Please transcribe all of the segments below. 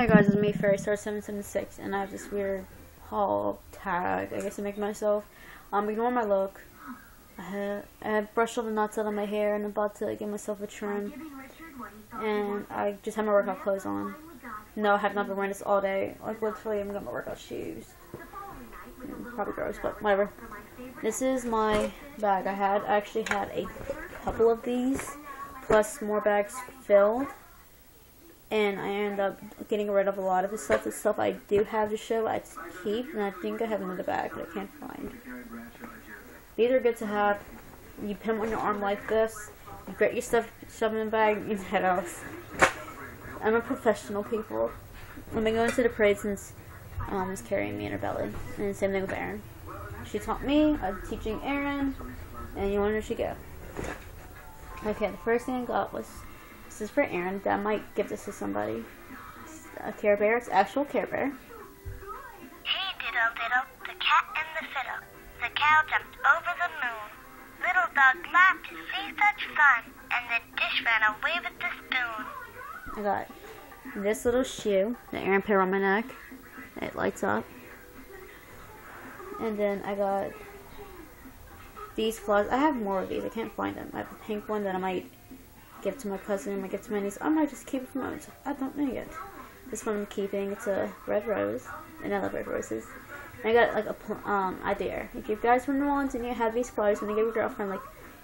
Hey guys, it's me, Fairy Star 776, and I have this weird haul tag, I guess I make myself. Um, ignore my look. I have, brushed all the knots out of my hair and I'm about to give myself a trim. And I just have my workout clothes on. No, I have not been wearing this all day. Like, literally, I'm got my workout shoes. Probably gross, but whatever. This is my bag. I had, I actually had a couple of these, plus more bags filled and I end up getting rid of a lot of the stuff. The stuff I do have to show, I keep, and I think I have another bag that I can't find. These are good to have. You pin them on your arm like this. You get your stuff, shove in the bag, you head off. I'm a professional, people. I've been going to the parade since um, was carrying me in her belly. And same thing with Aaron. She taught me, I'm teaching Aaron, and you wonder she go. Okay, the first thing I got was this is for Aaron. I might give this to somebody. A Care Bear. It's actual Care Bear. Hey diddle diddle, the cat and the fiddle. The cow jumped over the moon. Little dog laughed to see such fun, and the dish ran away with the spoon. I got this little shoe that Aaron put on my neck. It lights up. And then I got these claws. I have more of these. I can't find them. I have a pink one that I might give to my cousin, and I give to my niece. I might just keep it for myself. I don't know yet. This one I'm keeping. It's a red rose, and I love red roses. And I got like a um idea. If you guys were the ones and you have these flowers, when you give your girlfriend like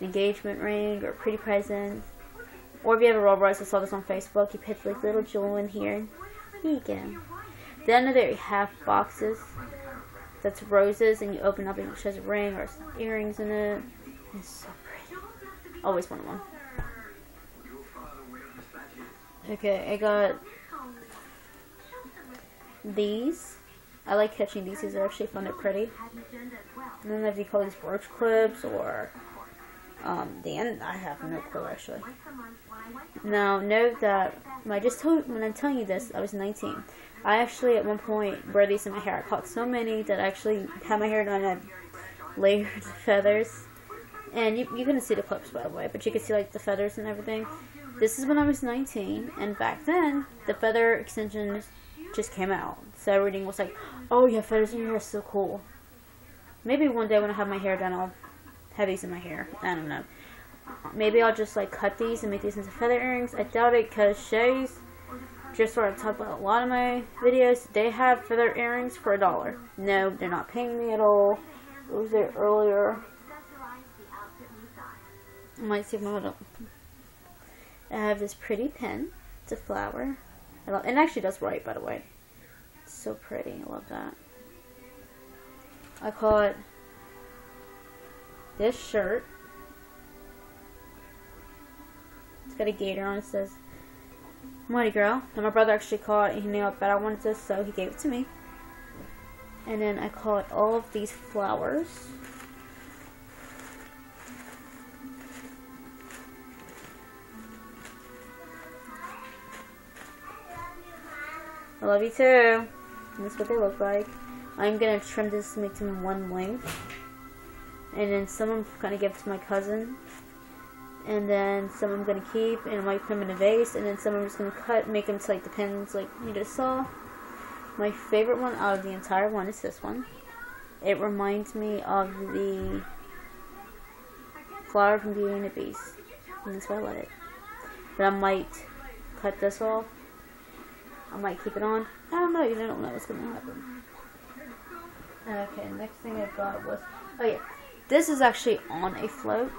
an engagement ring or a pretty present, or if you have a rose box, I saw this on Facebook. You put like little jewel in here. Here you go. Then there you have boxes. That's roses, and you open up and it shows a ring or earrings in it. It's so pretty. Always wanted one. Okay, I got these. I like catching these. These are actually fun and pretty. And then if you call these brooch clips or um, the end, I have no clue actually. Now, note that when I just told when I'm telling you this, I was 19. I actually at one point wear these in my hair. I caught so many that I actually had my hair done and layered feathers. And you, you couldn't see the clips by the way, but you could see like the feathers and everything. This is when I was 19, and back then, the feather extensions just came out. So everything was like, oh yeah, feathers in your hair so cool. Maybe one day when I have my hair done, I'll have these in my hair. I don't know. Maybe I'll just like cut these and make these into feather earrings. I doubt it because Shay's, just sort of talk about a lot of my videos, they have feather earrings for a dollar. No, they're not paying me at all. It was there earlier. I might see if my I have this pretty pen. It's a flower. I love, and it actually does write, by the way. It's so pretty. I love that. I call it this shirt. It's got a gator on it. says Mighty Girl. And my brother actually caught it. He knew that I wanted this, so he gave it to me. And then I caught all of these flowers. I love you too. And that's what they look like. I'm gonna trim this to make them one length. And then some I'm gonna give to my cousin. And then some I'm gonna keep and I might put them in a vase. And then some I'm just gonna cut, make them to like the pins like you just saw. My favorite one out of the entire one is this one. It reminds me of the flower from Beauty and the Beast. And that's why I love it. But I might cut this off I might keep it on. I don't know. You don't know what's going to happen. Okay, next thing I got was... Oh, yeah. This is actually on a float.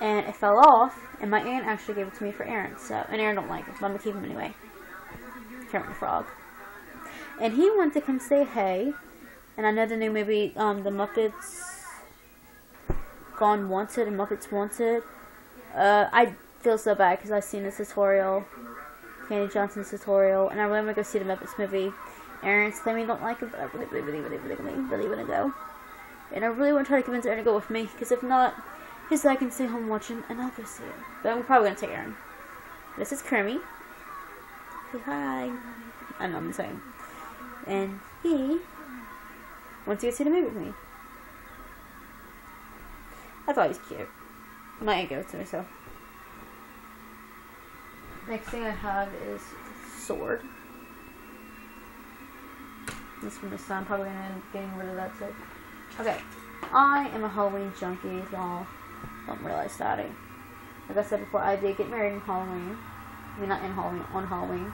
And it fell off. And my aunt actually gave it to me for Aaron, So, and Aaron don't like it. But I'm going to keep him anyway. Kermit the Frog. And he went to come say hey. And I know the new movie, um, The Muppets Gone Wanted and Muppets Wanted. Uh, I feel so bad because I've seen this tutorial Kenny Johnson's tutorial, and I really want to go see the Muppets movie. Aaron's claiming don't like it, but I really, really, really, really, really, really want to go. And I really want to try to convince Aaron to go with me, because if not, his dad can stay home watching, and I'll go see it. But I'm probably going to take Aaron. This is Kermie. Say hi. I know I'm saying. And he wants to go see the movie with me. I thought he was cute. Might go to so. Next thing I have is sword. This from the sun. Probably gonna end up getting rid of that too. Okay. I am a Halloween junkie, y'all don't realize that. Eh? Like I said before, I did get married in Halloween. I mean, not in Halloween, on Halloween.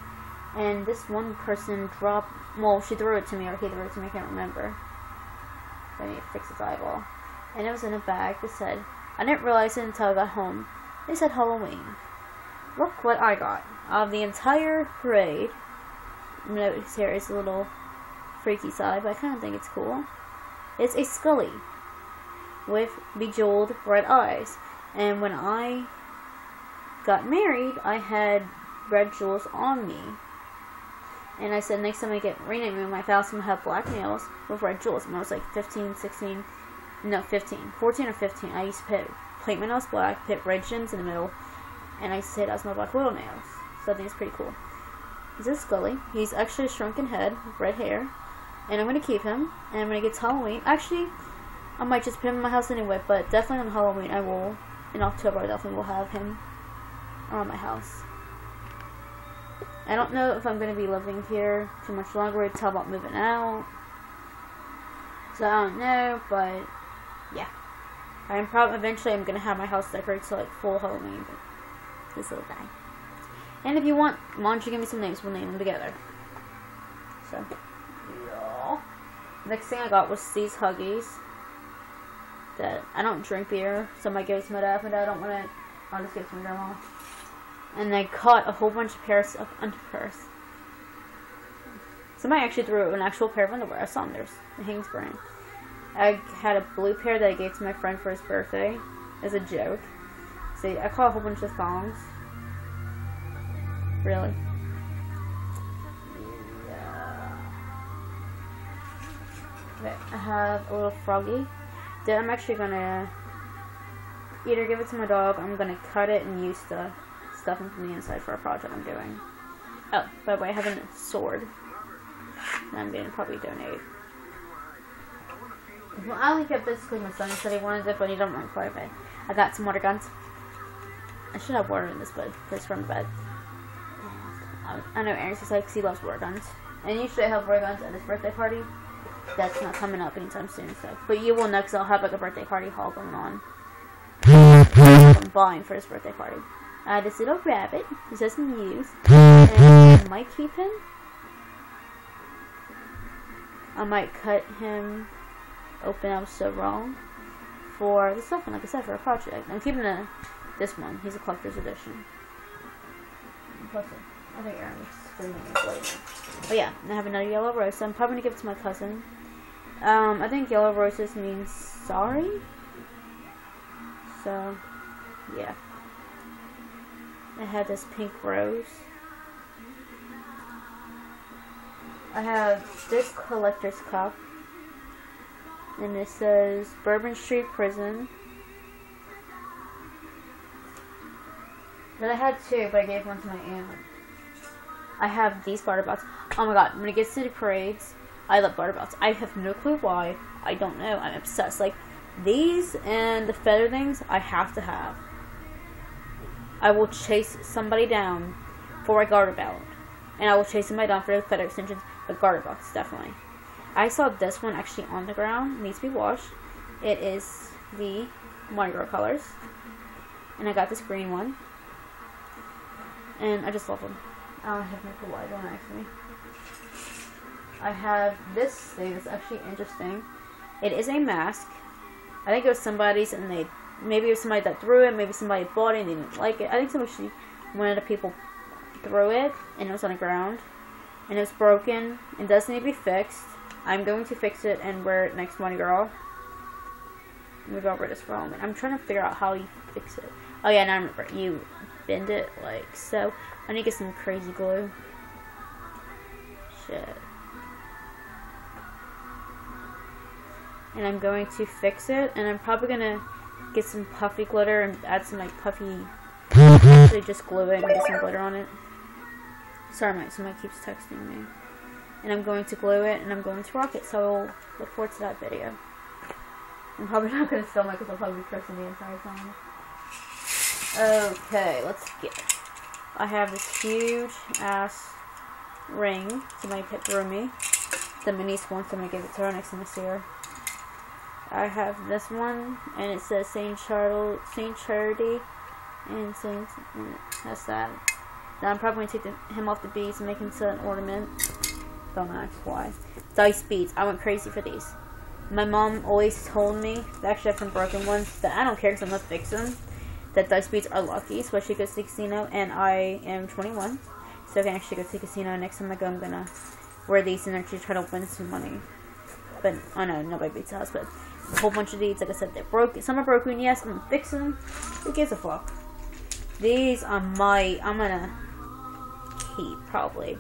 And this one person dropped, well, she threw it to me, or he threw it to me, I can't remember. I need to fix his eyeball. And it was in a bag that said, I didn't realize it until I got home. It said Halloween. Look what I got. Of the entire parade, notice here is a little freaky side, but I kind of think it's cool. It's a Scully with bejeweled red eyes. And when I got married, I had red jewels on me. And I said, next time I get renamed my I'm going to have black nails with red jewels. And I was like 15, 16, no, 15, 14 or 15, I used to put, paint my nails black, put red gems in the middle, and I say that's my black widow nails. So I think it's pretty cool. He's a Scully. He's actually a shrunken head red hair. And I'm to keep him. And when it gets Halloween, actually, I might just put him in my house anyway, but definitely on Halloween I will, in October I definitely will have him around my house. I don't know if I'm to be living here too much longer. It's about moving out. So I don't know, but yeah. I'm probably eventually I'm gonna have my house decorated to like full Halloween. But this little guy. And if you want, why don't you give me some names? We'll name them together. So, yeah. Next thing I got was these Huggies that I don't drink beer. Somebody gives me that, but I don't want it. I'll just give it to my grandma. And I caught a whole bunch of pairs of underwear. Somebody actually threw an actual pair of underwear. I saw them. There's the Hanes brand. I had a blue pair that I gave to my friend for his birthday as a joke. See, I caught a whole bunch of thongs. Really. Yeah. Okay, I have a little froggy Then I'm actually gonna either give it to my dog, I'm gonna cut it and use the stuffing from the inside for a project I'm doing. Oh, by the way, I have a sword that I'm gonna probably donate. Well, I only kept this because my son said he wanted it, but he don't want quite a bit. I got some water guns. I should have water in this bed, place from the bed. I know Aaron's excited because he loves water guns. And usually I have water guns at his birthday party that's not coming up anytime soon. So, but you will know because I'll have like a birthday party haul going on. I'm buying for his birthday party. I this little rabbit. He doesn't use, and I might keep him. I might cut him open. I was so wrong for the stuff, like I said, for a project. I'm keeping the this one. He's a collector's edition. Plus, I think Aaron was screaming But yeah, I have another yellow rose. So I'm probably gonna give it to my cousin. Um, I think yellow roses means sorry. So, yeah. I have this pink rose. I have this collector's cup. And it says Bourbon Street Prison. But I had two, but I gave one to my aunt. I have these barter. Oh my god, when it gets to the parades, I love barter. I have no clue why. I don't know. I'm obsessed. Like these and the feather things, I have to have. I will chase somebody down for a garter belt, and I will chase somebody down for the feather extensions. The garter belts, definitely. I saw this one actually on the ground. It needs to be washed. It is the Mardi Gras colors, and I got this green one, and I just love them. I don't have clue why. Don't. I have this thing that's actually interesting. It is a mask. I think it was somebody's and they maybe it was somebody that threw it, maybe somebody bought it and they didn't like it. I think somebody one of the people threw it and it was on the ground and it was broken and does need to be fixed. I'm going to fix it and wear it next Mardi Gras. Move over this for a moment. I'm trying to figure out how you fix it. Oh yeah, now I remember. You bend it like so. I need to get some crazy glue. Shit. and I'm going to fix it and I'm probably gonna get some puffy glitter and add some like puffy actually just glue it and get some glitter on it sorry my somebody keeps texting me and I'm going to glue it and I'm going to rock it so look forward to that video I'm probably not going to film it because I'll probably be cursing the entire time okay let's get it I have this huge ass ring somebody put through me the wants, I'm gonna give it to her next time I. I have this one, and it says Saint Charles, Saint Charity, and Saint. That's that. Now I'm probably gonna take the, him off the beads and make him into an ornament. Don't ask why. Dice beads. I went crazy for these. My mom always told me, actually I have some broken ones, that I don't care because I'm gonna fix them. That dice beads are lucky, especially goes to the casino, and I am 21, so I can actually go to the casino. Next time I go, I'm gonna wear these and actually try to win some money. But I oh know nobody beats us, but a whole bunch of these. Like I said, they're broken. Some are broken. Yes, I'm fixing them. Who gives a fuck? These I might. I'm gonna keep probably.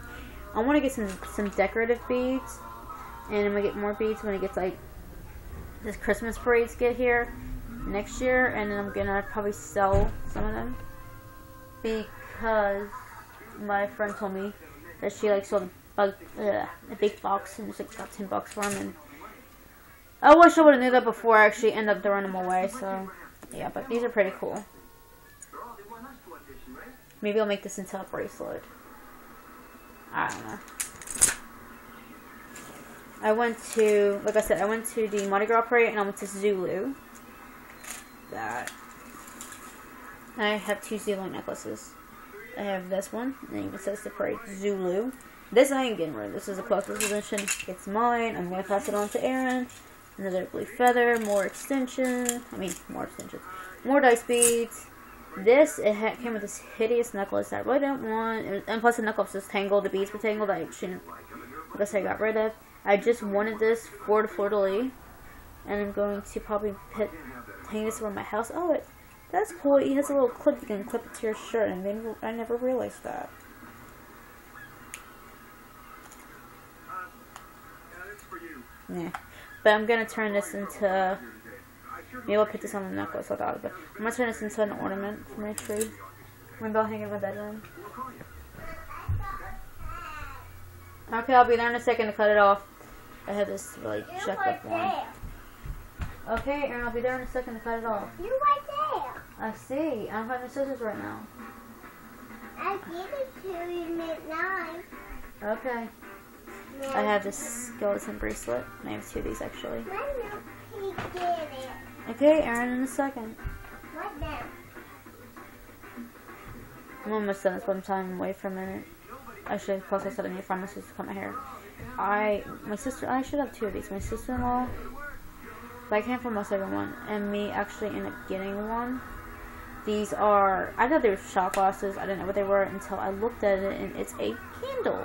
I want to get some some decorative beads, and I'm gonna get more beads when it gets like this Christmas parades get here next year, and then I'm gonna probably sell some of them because my friend told me that she like sold a, uh, a big box and it's like about ten bucks for them, and I wish I would have knew that before I actually end up throwing them away. So yeah, but these are pretty cool. Maybe I'll make this into a bracelet. I don't know. I went to, like I said, I went to the Mardi Gras parade and I went to Zulu. That. I have two Zulu necklaces. I have this one, and it says the parade Zulu. This I ain't getting rid of. This is a collector's edition. It's mine. I'm going to pass it on to Aaron. Another blue feather, more extension. I mean, more extensions. More dice beads. This, it came with this hideous necklace that I really didn't want. And plus the necklace was tangled. The beads were tangled. I shouldn't, I guess I got rid of. I just wanted this for the fleur-de-lis. And I'm going to probably put, hang this around my house. Oh, it, that's cool. It has a little clip. You can clip it to your shirt. And then I never realized that. Yeah. But I'm gonna turn this into. Maybe I'll put this on the necklace. I thought, but I'm gonna turn this into an ornament for my tree. Maybe I'll hang in my bedroom. Okay, I'll be there in a second to cut it off. I have this really checked up one. Okay, Aaron, I'll be there in a second to cut it off. You're right there. I see. I don't have any scissors right now. I'll give it to you nine. Okay. I have this skeleton bracelet. I have two of these actually. Let me get it. Okay, Aaron, in a second. What now? I'm almost done. That's what I'm telling wait for a minute. I should plus I said I need to find my sister to cut my hair. I my sister I should have two of these. My sister in law but I can't find most everyone and me actually end up getting one. These are I thought they were shot glasses. I didn't know what they were until I looked at it and it's a candle.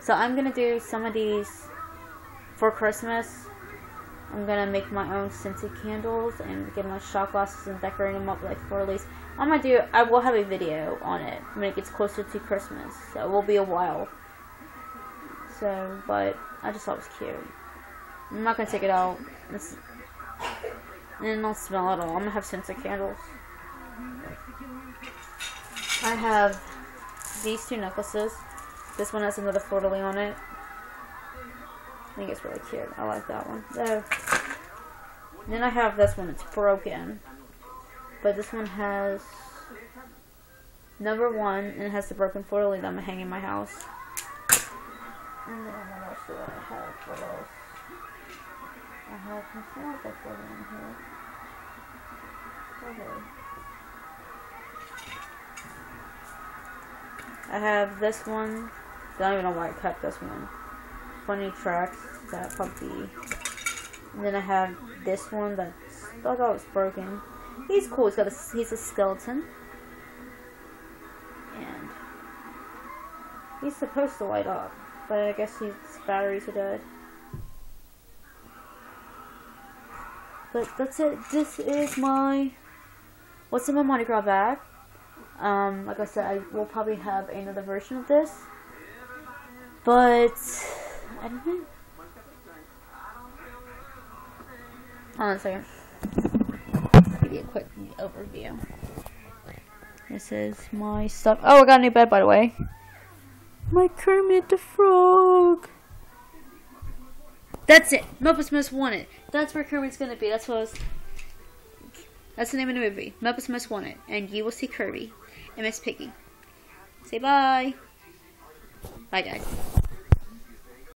So I'm gonna do some of these for Christmas. I'm gonna make my own scented candles and get my shot glasses and decorate them up like for least. I'm gonna do. I will have a video on it when it gets closer to Christmas. So it will be a while. So, but I just thought it was cute. I'm not gonna take it out. It's, and I'll smell it all. I'm gonna have scented candles. I have these two necklaces. This one has another fleur on it. I think it's really cute. I like that one. Oh. Then I have this one. It's broken. But this one has number one and it has the broken fleur that I'm to in my house. And then what else do I have? What else? I have some small fleur in here. Okay. I have this one I don't even know why I kept this one. Funny tracks, that puppy. And then I have this one that I thought was broken. He's cool, he's got a, he's a skeleton. And he's supposed to light up, but I guess his batteries are dead. But that's it. This is my what's in my Mardi Gras bag. Um, like I said, I will probably have another version of this. But I don't know. Hold on a second. Give you a quick overview. This is my stuff. Oh, I got a new bed, by the way. My Kermit the Frog. That's it. Muppets Most Wanted. That's where Kermit's gonna be. That's what I was. That's the name of the movie. Muppets Most Wanted. And you will see Kirby and Miss Piggy. Say bye. Bye, guys.